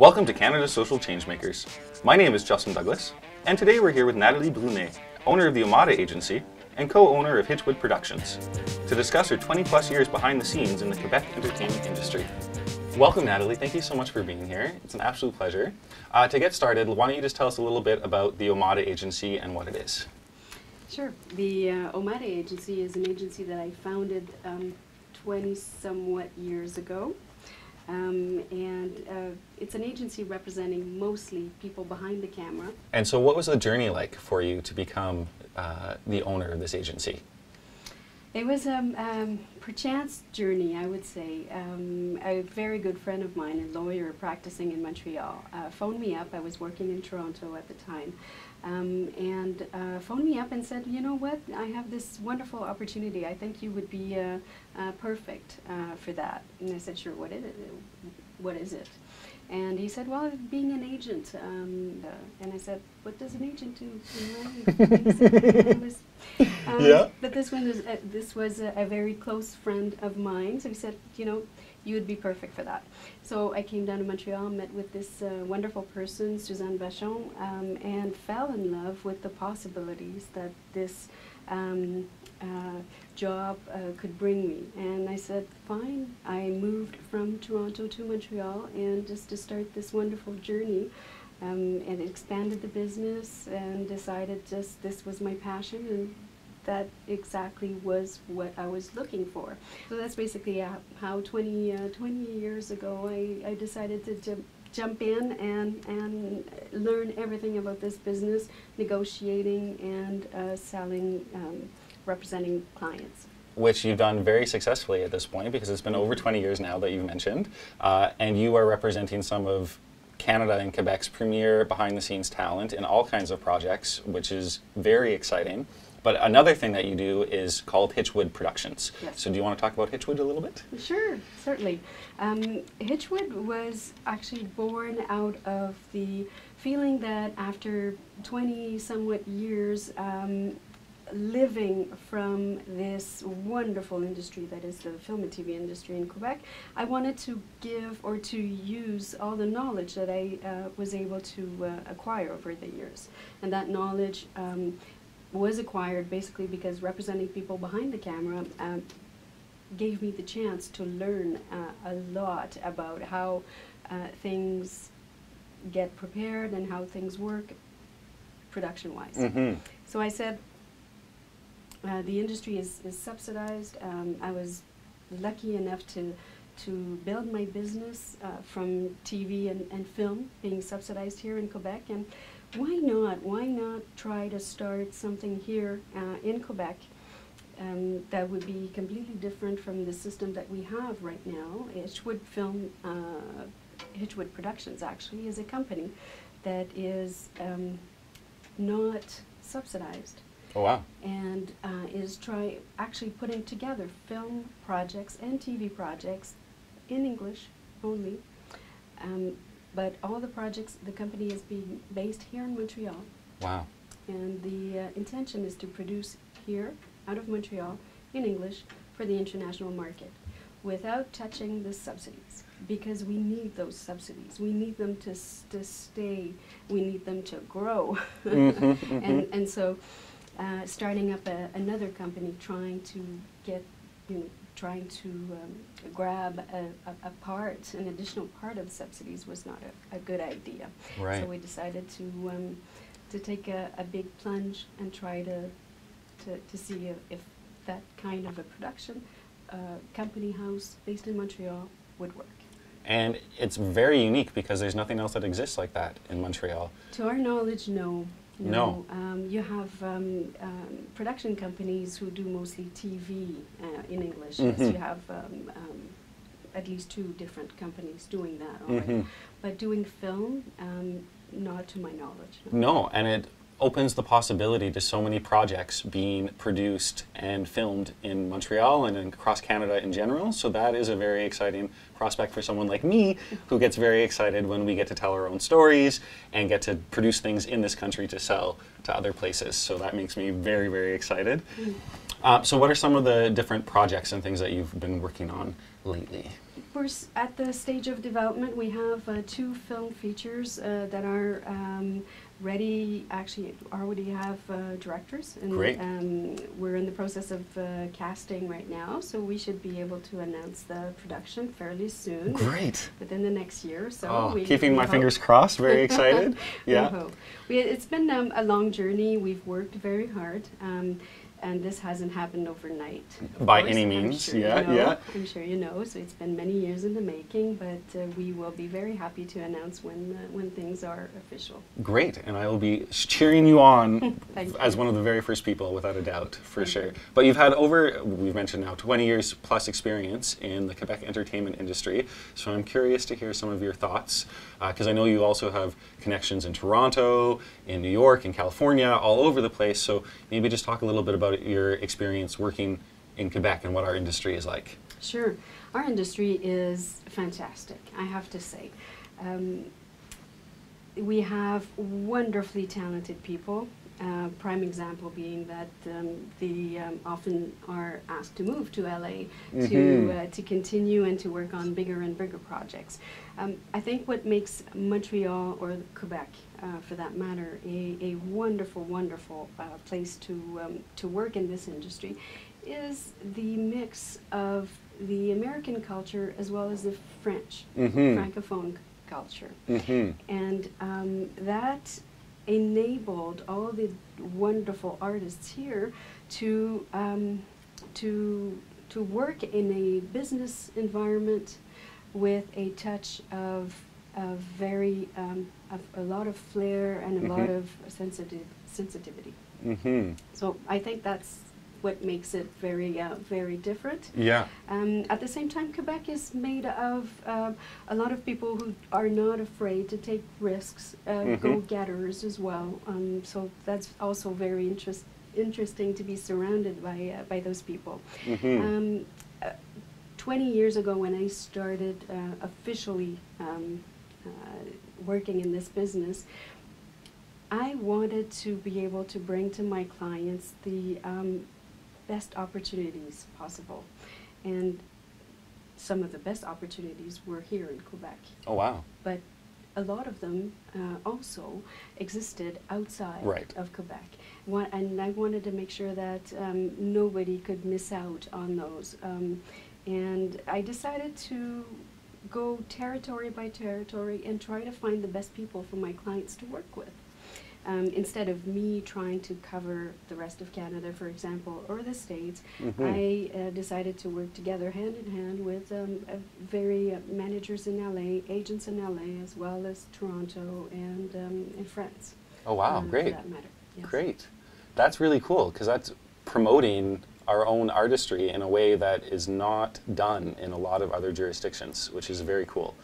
Welcome to Canada Social Changemakers. My name is Justin Douglas, and today we're here with Nathalie Brunet, owner of the Omada Agency and co-owner of Hitchwood Productions, to discuss her 20 plus years behind the scenes in the Quebec entertainment industry. Welcome, Nathalie. Thank you so much for being here. It's an absolute pleasure. Uh, to get started, why don't you just tell us a little bit about the Omada Agency and what it is? Sure. The uh, Omada Agency is an agency that I founded 20 um, somewhat years ago. Um, and uh, it's an agency representing mostly people behind the camera. And so, what was the journey like for you to become uh, the owner of this agency? It was a um, um, perchance journey, I would say. Um, a very good friend of mine, a lawyer practicing in Montreal, uh, phoned me up. I was working in Toronto at the time. Um, and uh, phoned me up and said, you know what, I have this wonderful opportunity. I think you would be uh, uh, perfect uh, for that. And I said, sure, what is it? What is it? And he said, well, being an agent. Um, and I said, what does an agent do? um, yeah. But this one was, uh, this was a, a, very close friend of mine. So he said, you know, you would be perfect for that. So I came down to Montreal, met with this uh, wonderful person, Suzanne Vachon, um, and fell in love with the possibilities that this um, uh, job uh, could bring me. And I said, fine. I moved from Toronto to Montreal and just to start this wonderful journey. Um, and expanded the business and decided just this was my passion and that exactly was what I was looking for. So that's basically how 20, uh, 20 years ago I, I decided to jump jump in and, and learn everything about this business, negotiating and uh, selling um, representing clients. Which you've done very successfully at this point because it's been over 20 years now that you've mentioned, uh, and you are representing some of Canada and Quebec's premier behind the scenes talent in all kinds of projects, which is very exciting. But another thing that you do is called Hitchwood Productions. Yes. So do you want to talk about Hitchwood a little bit? Sure, certainly. Um, Hitchwood was actually born out of the feeling that after 20 somewhat years, um, living from this wonderful industry that is the film and TV industry in Quebec, I wanted to give or to use all the knowledge that I uh, was able to uh, acquire over the years. And that knowledge um, was acquired basically because representing people behind the camera um, gave me the chance to learn uh, a lot about how uh, things get prepared and how things work production-wise. Mm -hmm. So I said, uh, the industry is, is subsidized. Um, I was lucky enough to to build my business uh, from TV and, and film being subsidized here in Quebec. And why not? Why not try to start something here uh, in Quebec um, that would be completely different from the system that we have right now? Hitchwood Film, uh, Hitchwood Productions actually is a company that is um, not subsidized. Oh wow! And uh, is try actually putting together film projects and TV projects in English only. Um, but all the projects, the company is being based here in Montreal. Wow! And the uh, intention is to produce here, out of Montreal, in English for the international market, without touching the subsidies because we need those subsidies. We need them to, to stay. We need them to grow. mm -hmm, mm -hmm. And, and so uh, starting up a, another company trying to get, you know, trying to um, grab a, a, a, part, an additional part of subsidies was not a, a good idea. Right. So we decided to um, to take a, a big plunge and try to to, to see if, if that kind of a production uh, company house based in Montreal would work. And it's very unique because there's nothing else that exists like that in Montreal. To our knowledge, no. No. Um, you have um, um, production companies who do mostly TV uh, in English. Mm -hmm. yes, you have um, um, at least two different companies doing that already. Mm -hmm. But doing film, um, not to my knowledge. No. no, and it opens the possibility to so many projects being produced and filmed in Montreal and across Canada in general. So that is a very exciting prospect for someone like me who gets very excited when we get to tell our own stories and get to produce things in this country to sell to other places. So that makes me very, very excited. Uh, so what are some of the different projects and things that you've been working on lately? we're at the stage of development. We have uh, two film features uh, that are um, ready. Actually, already have uh, directors, and Great. Um, we're in the process of uh, casting right now. So we should be able to announce the production fairly soon, Great. within the next year. or So oh, we, keeping we my hope- fingers crossed. Very excited. we yeah. hope. We, it's been um, a long journey. We've worked very hard, um, and this hasn't happened overnight. By course. any means, sure you yeah, know. yeah. I'm sure you know. So it's been many years in the making, but uh, we will be very happy to announce when uh, when things are official. Great, and I will be cheering you on as you. one of the very first people, without a doubt, for Thank sure. you. But you've had over, we've mentioned now, 20 years plus experience in the Quebec entertainment industry. So I'm curious to hear some of your thoughts, because I know you also have connections in Toronto, in New York, in California, all over the place. So maybe just talk a little bit about your experience working in Quebec and what our industry is like. Sure, our industry is fantastic. I have to say. Um, we have wonderfully talented people. Uh, prime example being that um, they um, often are asked to move to LA to Mhm. uh, to continue and to work on bigger and bigger projects. Um, I think what makes Montreal or Quebec, uh, for that matter, a, a wonderful, wonderful uh, place to um, to work in this industry, is the mix of the American culture as well as the French Mhm. francophone culture Mm-hmm. and um, that enabled all the wonderful artists here to um, to to work in a business environment with a touch of of very um, of a lot of flair and a lot Mhm. of sensitive sensitivity. Mm-hmm. So I think that's what makes it very uh, very different. Yeah. Um, at the same time, Quebec is made of um, a lot of people who are not afraid to take risks, uh, Mhm. go-getters as well. Um, so that's also very interest, interesting to be surrounded by uh, by those people. Mm-hmm. Um, uh, Twenty years ago, when I started uh, officially um, uh, working in this business, I wanted to be able to bring to my clients the um, best opportunities possible. And some of the best opportunities were here in Quebec. Oh, wow. But a lot of them uh, also existed outside Right. of Quebec. Wa- and I wanted to make sure that um, nobody could miss out on those. Um, and I decided to go territory by territory and try to find the best people for my clients to work with. Um, instead of me trying to cover the rest of Canada, for example, or the States, Mhm. I uh, decided to work together hand in hand with um, uh, very uh, managers in LA, agents in LA, as well as Toronto and um, in France. Oh, wow. uh, For Great. that matter. Yes. Great. That's really cool because that's promoting our own artistry in a way that is not done in a lot of other jurisdictions, which is very cool.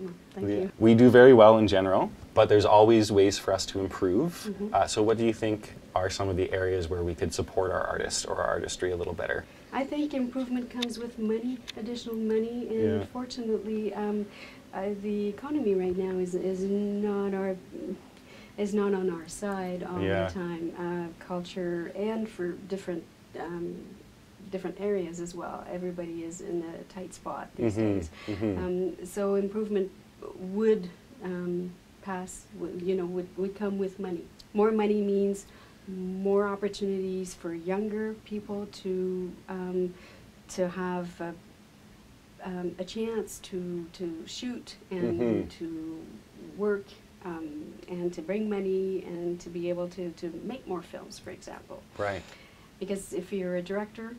Mm, Thank we, you. we do very well in general, but there's always ways for us to improve. Mhm. Uh, so, what do you think are some of the areas where we could support our artists or our artistry a little better? I think improvement comes with money, additional money, and Yeah. unfortunately, um, uh, the economy right now is is not our is not on our side all Yeah. the time. Uh, culture and for different um, different areas as well. Everybody is in a tight spot these Mhm, days. mhm. Um, so improvement would um, pass. You know, would would come with money. More money means more opportunities for younger people to um, to have a, um, a chance to to shoot and Mhm. to work um, and to bring money and to be able to, to make more films, for example. Right. Because if you're a director,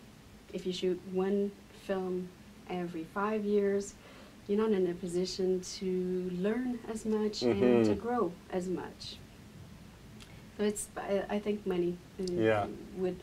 if you shoot one film every five years, you're not in a position to learn as much and to Mhm. grow as much. So it's, I, I think money uh, Yeah. would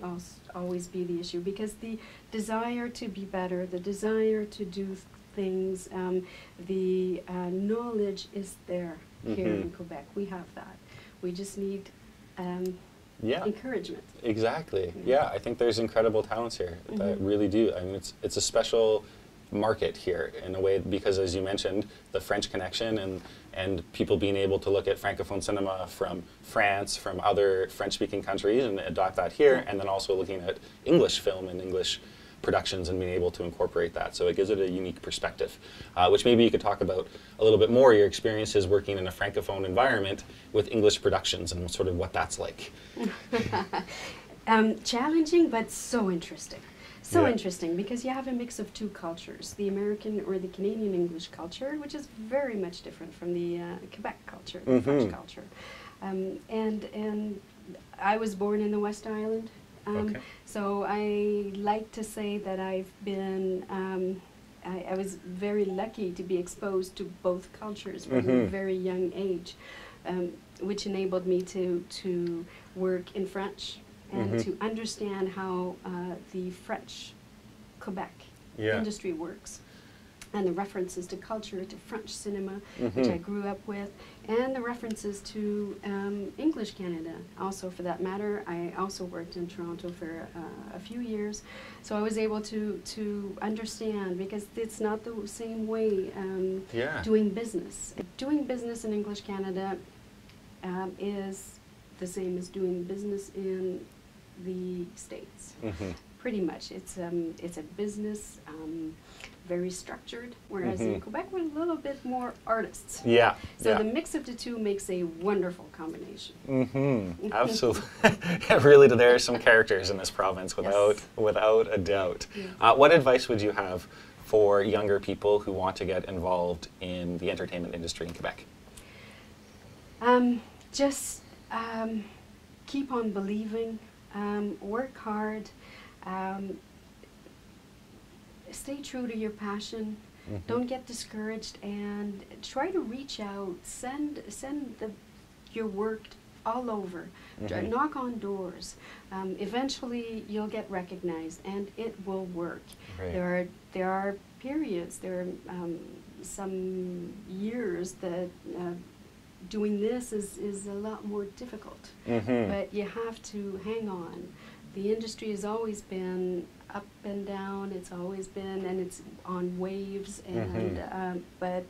always be the issue because the desire to be better, the desire to do things, um, the uh, knowledge is there here in Mhm. Quebec. We have that. We just need um, Yeah. encouragement. Exactly. Yeah. Yeah, I think there's incredible talents here that Mhm. really do. I mean, it's it's a special market here in a way because, as you mentioned, the French connection and and people being able to look at francophone cinema from France, from other French-speaking countries, and adopt that here, and then also looking at English film and English productions and being able to incorporate that. So it gives it a unique perspective, uh, which maybe you could talk about a little bit more your experiences working in a francophone environment with English productions and sort of what that's like. um, challenging, but so interesting. So Yeah. interesting because you have a mix of two cultures the American or the Canadian English culture, which is very much different from the uh, Quebec culture, the French Mhm. culture. Um, and, and I was born in the West Island. Um, Okay. So I like to say that I've been, um, I, I was very lucky to be exposed to both cultures from a Mhm. very young age, um, which enabled me to, to work in French and Mhm. to understand how uh, the French Quebec Yeah. industry works. And the references to culture, to French cinema, which Mhm. I grew up with, and the references to um, English Canada, also for that matter. I also worked in Toronto for uh, a few years, so I was able to to understand because it's not the same way um, Yeah. doing business. Doing business in English Canada um, is the same as doing business in the States. Mhm. Pretty much, it's um, it's a business, um, very structured. Whereas in Mhm. Quebec, we're a little bit more artists. Yeah. So yeah. the mix of the two makes a wonderful combination. Mm-hmm. Absolutely. really, there are some characters in this province, without Yes. without a doubt. Yes. Uh, what advice would you have for younger people who want to get involved in the entertainment industry in Quebec? Um, just um, keep on believing, um, work hard, um, stay true to your passion. Mhm. Don't get discouraged and try to reach out. Send send the your work all over. Try- Mhm. Knock on doors. Um, eventually, you'll get recognized, and it will work. Right. There are there are periods. There are um, some years that uh, doing this is is a lot more difficult. Mm-hmm. But you have to hang on. The industry has always been up and down. It's always been, and it's on waves. And Mhm. um, but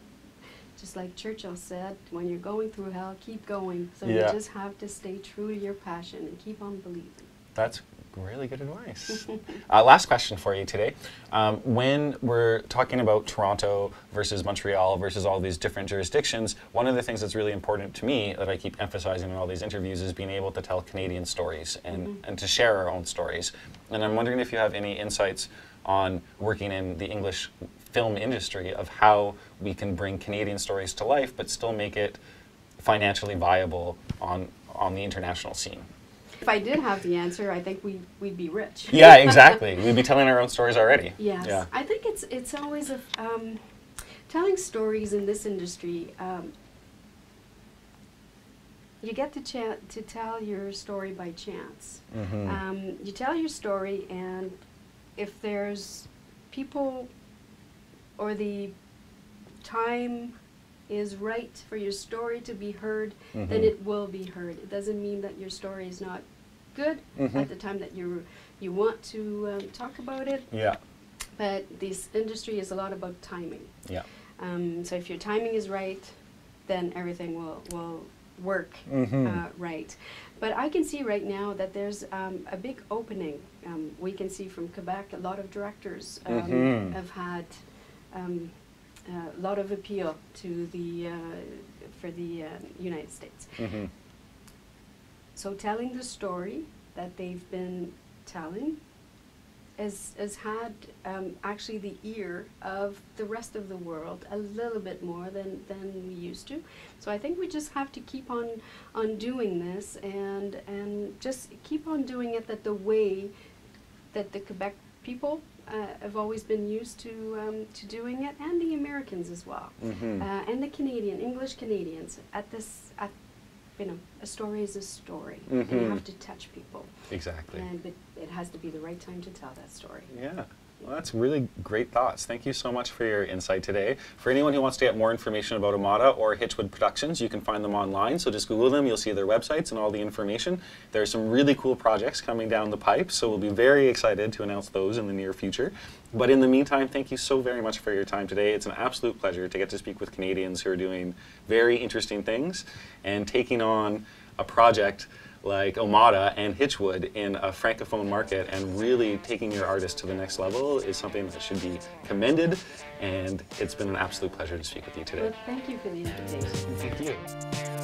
just like Churchill said, when you're going through hell, keep going. So Yeah. you just have to stay true to your passion and keep on believing. That's really good advice. uh, last question for you today. Um, when we're talking about Toronto versus Montreal versus all these different jurisdictions, one of the things that's really important to me that I keep emphasizing in all these interviews is being able to tell Canadian stories and, Mhm. and to share our own stories. And I'm wondering if you have any insights on working in the English film industry of how we can bring Canadian stories to life but still make it financially viable on, on the international scene. If I did have the answer, I think we we'd be rich. Yeah, exactly. We'd be telling our own stories already. Yes, Yeah. I think it's it's always a um, telling stories in this industry. Um, you get to cha- to tell your story by chance. Mhm. Um, you tell your story, and if there's people or the time is right for your story to be heard, then Mhm. it will be heard. It doesn't mean that your story is not good Mhm. at the time that you you want to um, talk about it. Yeah. But this industry is a lot about timing. Yeah. Um, so if your timing is right, then everything will, will work Mhm. uh, right. But I can see right now that there's um, a big opening. Um, we can see from Quebec, a lot of directors um, Mhm. have had um, a lot of appeal to the uh, for the uh, United States. Mhm. So telling the story that they've been telling has, has had um, actually the ear of the rest of the world a little bit more than, than we used to. So I think we just have to keep on, on doing this and, and just keep on doing it that the way that the Quebec people uh, have always been used to, um, to doing it, and the Americans as well Mhm. uh, and the Canadian, English Canadians. At this, at, you know, a story is a story, and you Mhm. have to touch people, Exactly. and but it has to be the right time to tell that story. Yeah. Well, that's really great thoughts. Thank you so much for your insight today. For anyone who wants to get more information about Omada or Hitchwood Productions, you can find them online. So just Google them, you'll see their websites and all the information. There are some really cool projects coming down the pipe, so we'll be very excited to announce those in the near future. But in the meantime, thank you so very much for your time today. It's an absolute pleasure to get to speak with Canadians who are doing very interesting things and taking on a project like Omada and Hitchwood in a francophone market and really taking your artist to the next level is something that should be commended. And it's been an absolute pleasure to speak with you today. Well, thank you for the invitation.